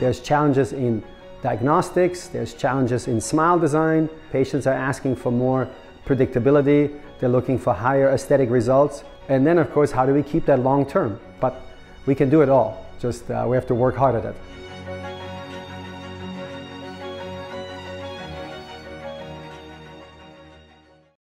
There's challenges in diagnostics, there's challenges in smile design. Patients are asking for more predictability, they're looking for higher aesthetic results. And then, of course, how do we keep that long term? But we can do it all, just uh, we have to work hard at it.